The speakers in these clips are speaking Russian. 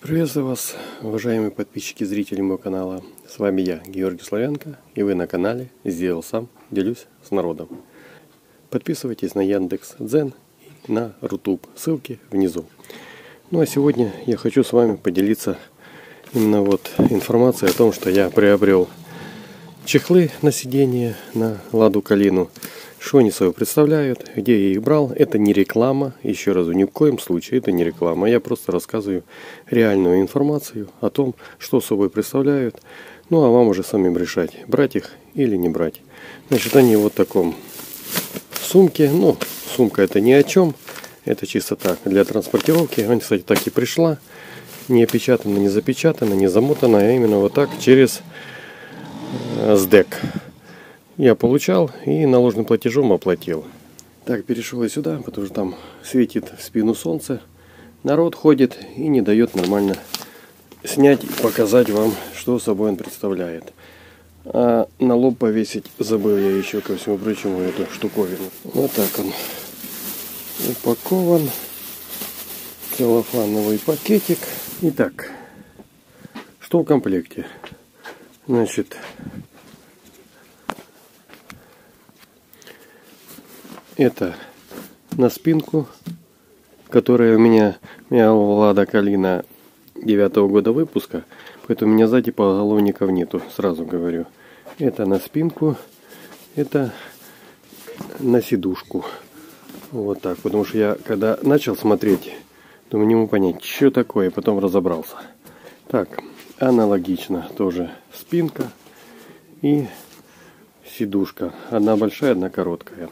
Приветствую вас, уважаемые подписчики, зрители моего канала. С вами я, Георгий Славянко, и вы на канале «Сделал сам, делюсь с народом». Подписывайтесь на Яндекс Дзен и на Рутуб, ссылки внизу. Ну а сегодня я хочу с вами поделиться именно вот информацией о том, что я приобрел чехлы на сиденье на Ладу Калину – что они собой представляют, где я их брал, это не реклама, еще раз, ни в коем случае это не реклама. Я просто рассказываю реальную информацию о том, что собой представляют. Ну а вам уже самим решать, брать их или не брать. Значит, они вот в таком сумке. Ну, сумка это ни о чем. Это чисто так, для транспортировки. Она, кстати, так и пришла. Не опечатана, не запечатана, не замотана, а именно вот так через э, СДЭК я получал и наложенным платежом оплатил. Так, перешел я сюда, потому что там светит в спину солнце. Народ ходит и не дает нормально снять и показать вам, что собой он представляет. А на лоб повесить забыл я еще, ко всему прочему, эту штуковину. Вот так он упакован. Целлофановый пакетик. Итак, что в комплекте? Значит, это на спинку, которая у меня, у меня Лада Калина 9 года выпуска, поэтому у меня сзади поголовников нету, сразу говорю. Это на спинку, это на сидушку. Вот так, потому что я когда начал смотреть, думаю, не могу понять, что такое, потом разобрался. Так, аналогично тоже спинка и сидушка. Одна большая, одна короткая.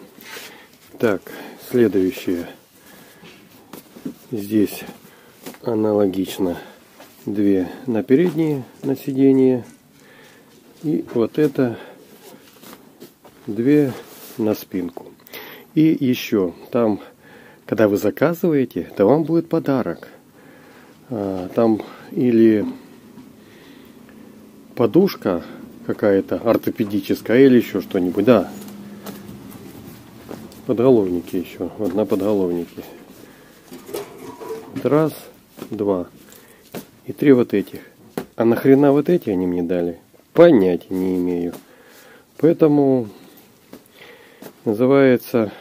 Так, следующее. Здесь аналогично две на передние на сиденье. И вот это две на спинку. И еще там, когда вы заказываете, то вам будет подарок. А, там или подушка какая-то ортопедическая или еще что-нибудь. Да, подголовники еще. Вот на подголовнике. Раз, два. И три вот этих. А нахрена вот эти они мне дали? Понятия не имею. Поэтому называется,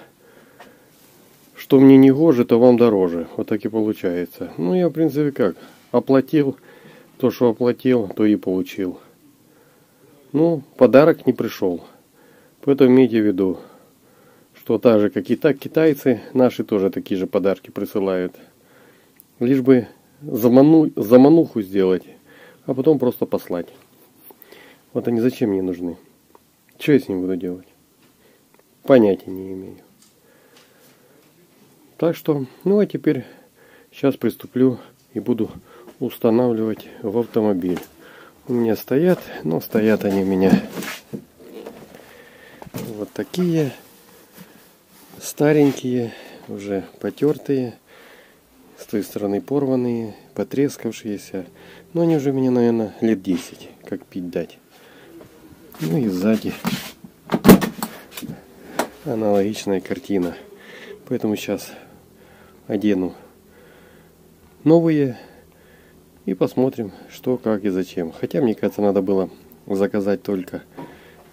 что мне не гоже, то вам дороже. Вот так и получается. Ну, я, в принципе, как? Оплатил то, что оплатил, то и получил. Ну, подарок не пришел. Поэтому имейте в виду, что так же, как и так, китайцы наши тоже такие же подарки присылают. Лишь бы заману, замануху сделать, а потом просто послать. Вот они зачем мне нужны? Что я с ним буду делать? Понятия не имею. Так что, ну а теперь сейчас приступлю и буду устанавливать в автомобиль. У меня стоят, но стоят они у меня вот такие старенькие, уже потертые, с той стороны порванные, потрескавшиеся. Но они уже мне, наверное, лет 10, как пить дать. Ну и сзади аналогичная картина. Поэтому сейчас одену новые и посмотрим, что, как и зачем. Хотя, мне кажется, надо было заказать только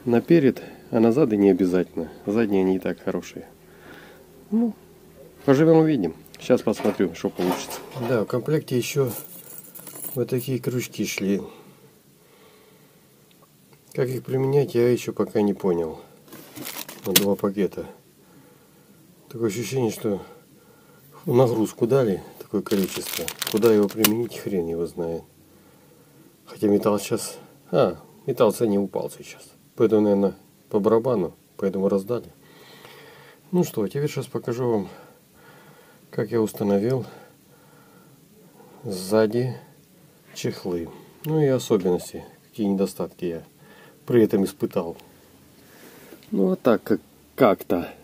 наперед, а на зады не обязательно. Задние они и так хорошие. Ну, поживем увидим. Сейчас посмотрю, что получится. Да, в комплекте еще вот такие крючки шли. Как их применять, я еще пока не понял. На два пакета. Такое ощущение, что нагрузку дали, такое количество. Куда его применить, хрен его знает. Хотя металл сейчас... А, металл цене упал сейчас. Поэтому, наверное, по барабану, поэтому раздали. Ну что, теперь сейчас покажу вам, как я установил сзади чехлы. Ну и особенности, какие недостатки я при этом испытал. Ну вот так, как как-то.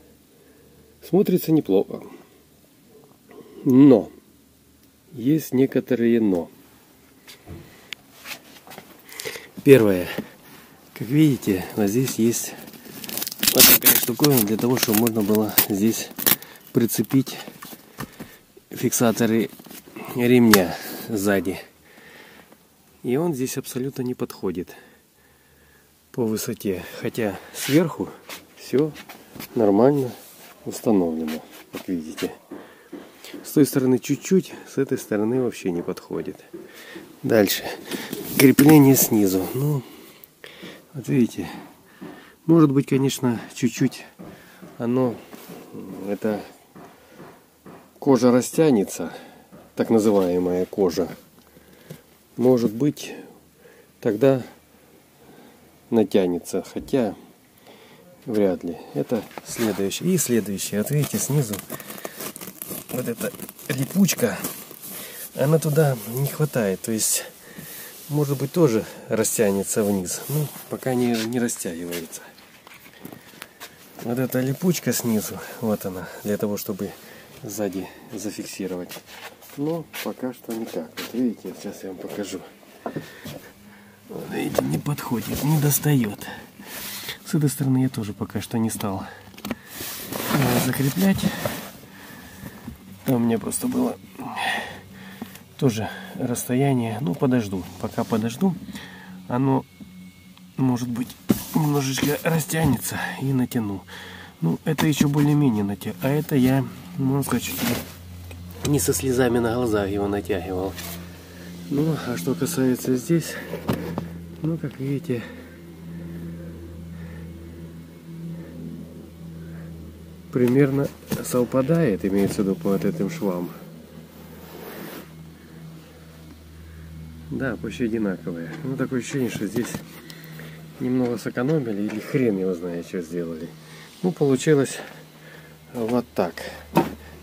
Смотрится неплохо. Но. Есть некоторые но. Первое. Как видите, вот здесь есть вот такая штуковина для того, чтобы можно было здесь прицепить фиксаторы ремня сзади. И он здесь абсолютно не подходит по высоте. Хотя сверху все нормально установлено, как видите. С той стороны чуть-чуть, с этой стороны вообще не подходит. Дальше. Крепление снизу. Ну, вот видите, может быть, конечно, чуть-чуть оно, это кожа растянется, так называемая кожа. Может быть, тогда натянется, хотя вряд ли. Это следующее. И следующее. Вот видите, снизу вот эта липучка, она туда не хватает. То есть, может быть, тоже растянется вниз. Ну, пока не, не растягивается. Вот эта липучка снизу, вот она, для того, чтобы сзади зафиксировать. Но пока что никак. Вот видите, сейчас я вам покажу. Видите, не подходит, не достает. С этой стороны я тоже пока что не стал э, закреплять. Там у меня просто было тоже расстояние. Ну, подожду. Пока подожду. Оно, может быть, немножечко растянется и натяну. Ну, это еще более-менее натяг. А это я, можно сказать, не со слезами на глазах его натягивал. Ну, а что касается здесь, ну, как видите, примерно совпадает, имеется в виду по вот этим швам. Да, почти одинаковые. Ну, такое ощущение, что здесь немного сэкономили или хрен его знает, что сделали. Ну, получилось вот так.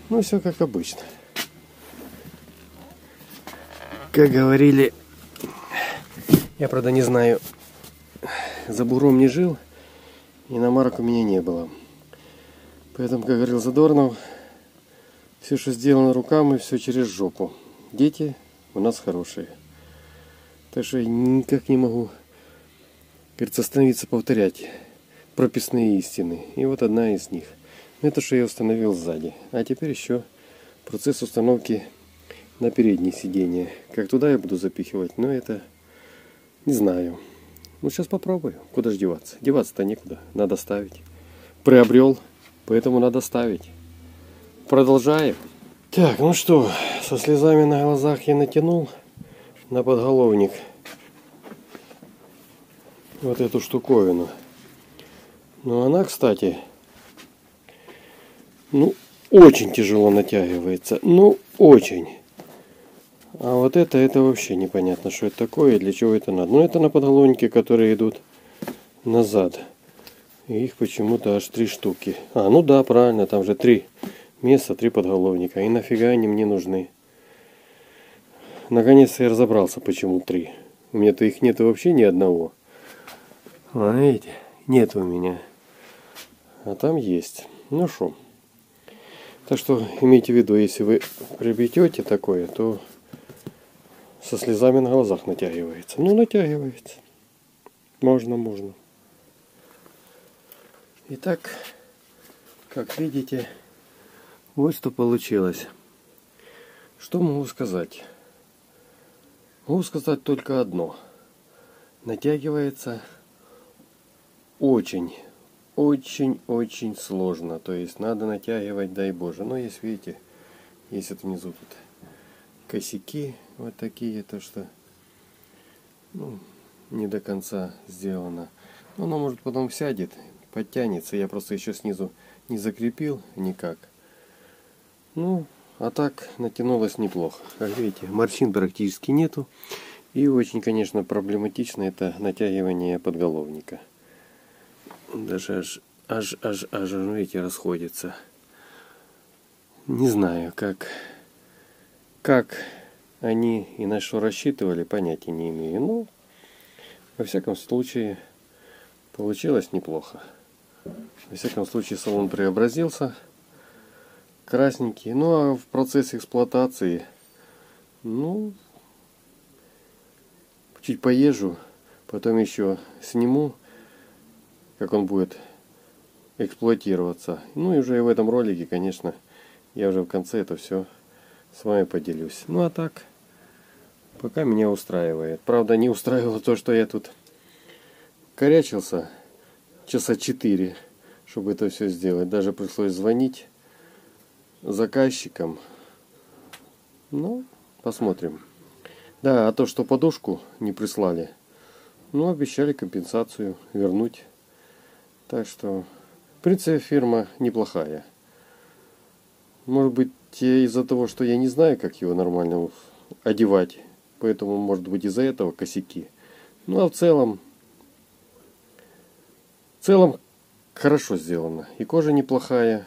Ну, все как обычно. Как говорили, я, правда, не знаю, за буром не жил, и на марок у меня не было. Поэтому, как говорил Задорнов, все, что сделано руками, все через жопу. Дети у нас хорошие. Так что я никак не могу, говорится, остановиться повторять прописные истины. И вот одна из них. Это что я установил сзади. А теперь еще процесс установки на переднее сиденье. Как туда я буду запихивать, но это не знаю. Ну сейчас попробую. Куда же деваться? Деваться-то некуда. Надо ставить. Приобрел Поэтому надо ставить. Продолжаем. Так, ну что, со слезами на глазах я натянул на подголовник вот эту штуковину. Но она, кстати, ну, очень тяжело натягивается. Ну, очень. А вот это, это вообще непонятно, что это такое и для чего это надо. Ну, это на подголовнике, которые идут назад. Их почему-то аж три штуки. А, ну да, правильно, там же три места, три подголовника. И нафига они мне нужны? Наконец-то я разобрался, почему три. У меня-то их нет вообще ни одного. Видите, нет у меня. А там есть. Ну что. Так что имейте в виду, если вы приобретете такое, то со слезами на глазах натягивается. Ну, натягивается. Можно, можно. Итак, как видите, вот что получилось. Что могу сказать? Могу сказать только одно. Натягивается очень, очень, очень сложно. То есть надо натягивать, дай боже. Но есть, видите, есть это внизу тут косяки вот такие, то что ну, не до конца сделано. Но оно может потом сядет подтянется. Я просто еще снизу не закрепил никак. Ну, а так натянулось неплохо. Как видите, морщин практически нету. И очень, конечно, проблематично это натягивание подголовника. Даже аж, аж, аж, аж, ну, видите, расходится. Не знаю, как, как они и на что рассчитывали, понятия не имею. Ну, во всяком случае, получилось неплохо. Во всяком случае салон преобразился. Красненький. Ну а в процессе эксплуатации, ну, чуть поезжу, потом еще сниму, как он будет эксплуатироваться. Ну и уже в этом ролике, конечно, я уже в конце это все с вами поделюсь. Ну а так, Пока меня устраивает. Правда, не устраивало то, что я тут корячился часа четыре, чтобы это все сделать. Даже пришлось звонить заказчикам. Ну, посмотрим. Да, а то, что подушку не прислали, ну, обещали компенсацию вернуть. Так что, в принципе, фирма неплохая. Может быть, из-за того, что я не знаю, как его нормально одевать, поэтому, может быть, из-за этого косяки. Ну, а в целом, в целом, хорошо сделано. И кожа неплохая.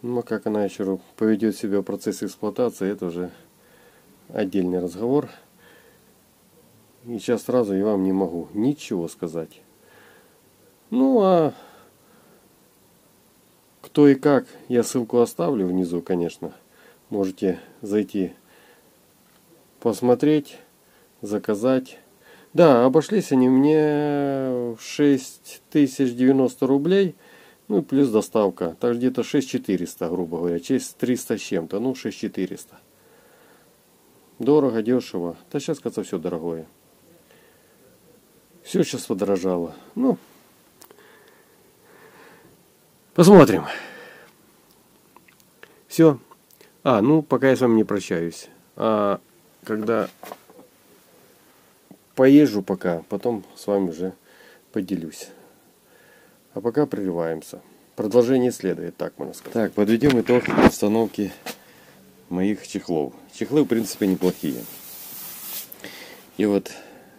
Ну, а как она еще поведет себя в процессе эксплуатации, это уже отдельный разговор. И сейчас сразу я вам не могу ничего сказать. Ну а кто и как, я ссылку оставлю внизу, конечно. Можете зайти посмотреть, заказать. Да, обошлись они мне 6090 рублей. Ну и плюс доставка. Так где-то 6400, грубо говоря. Через 300 с чем-то. Ну 6400. Дорого, дешево. Да сейчас, кажется, все дорогое. Все сейчас подорожало. Ну, посмотрим. Все. А, ну, пока я с вами не прощаюсь. А когда поезжу пока, потом с вами уже поделюсь. А пока прерываемся. Продолжение следует, так можно сказать. Так, подведем итог установки моих чехлов. Чехлы, в принципе, неплохие. И вот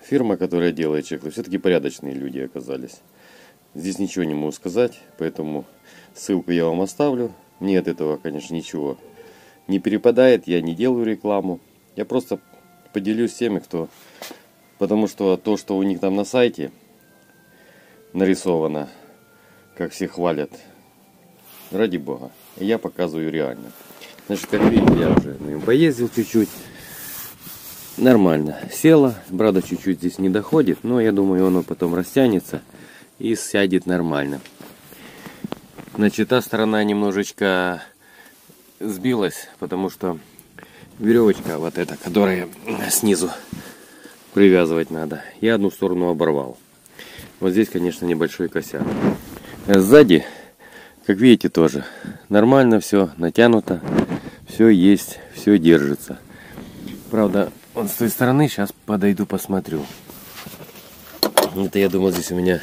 фирма, которая делает чехлы, все-таки порядочные люди оказались. Здесь ничего не могу сказать, поэтому ссылку я вам оставлю. Мне от этого, конечно, ничего не перепадает, я не делаю рекламу. Я просто поделюсь с теми, кто... Потому что то, что у них там на сайте нарисовано, как все хвалят, ради бога, я показываю реально. Значит, как видите, я уже нем поездил чуть-чуть. Нормально. Села. Правда, чуть-чуть здесь не доходит, но я думаю, оно потом растянется и сядет нормально. Значит, та сторона немножечко сбилась, потому что веревочка вот эта, которая снизу привязывать надо, я одну сторону оборвал. Вот здесь, конечно, небольшой косяк. Сзади, как видите, тоже нормально все, натянуто все есть, все держится. Правда, вот с той стороны сейчас подойду посмотрю. Это я думал, здесь у меня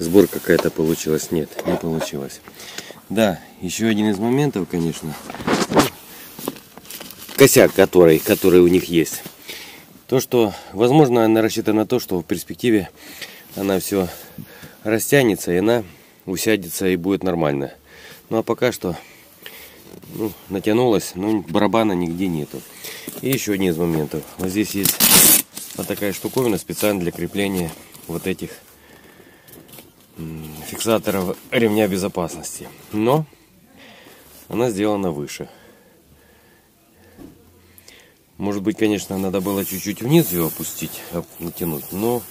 сбор какая-то получилась. Нет, не получилось. Да, еще один из моментов, конечно. Косяк, который, который у них есть. То, что, возможно, она рассчитана на то, что в перспективе она все растянется, и она усядется и будет нормально. Ну а пока что ну, натянулась, но барабана нигде нету. И еще один из моментов. Вот здесь есть вот такая штуковина специально для крепления вот этих фиксаторов ремня безопасности. Но она сделана выше. Может быть, конечно, надо было чуть-чуть вниз ее опустить, натянуть, но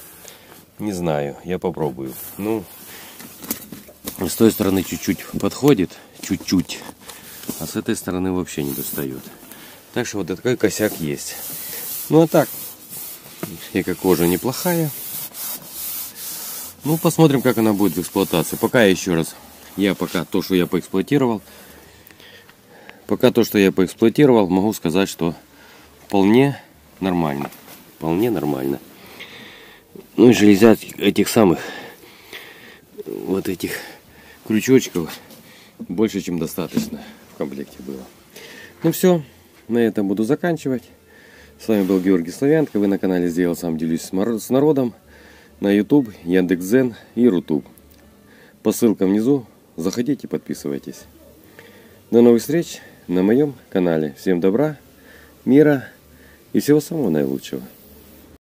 не знаю, я попробую. Ну, с той стороны чуть-чуть подходит, чуть-чуть а с этой стороны вообще не достает. Так что вот такой косяк есть. Ну а так, эко кожа неплохая. Ну, посмотрим, как она будет в эксплуатации. Пока еще раз, я пока то, что я поэксплуатировал, пока то, что я поэксплуатировал, могу сказать, что вполне нормально. Вполне нормально. Ну и железят этих самых, вот этих крючочков больше, чем достаточно комплекте было. Ну все, на этом буду заканчивать. С вами был Георгий Славянко. Вы на канале Сделал Сам Делюсь с народом. На YouTube, Яндекс.Зен и Рутуб. По ссылкам внизу. Заходите, подписывайтесь. До новых встреч на моем канале. Всем добра, мира и всего самого наилучшего.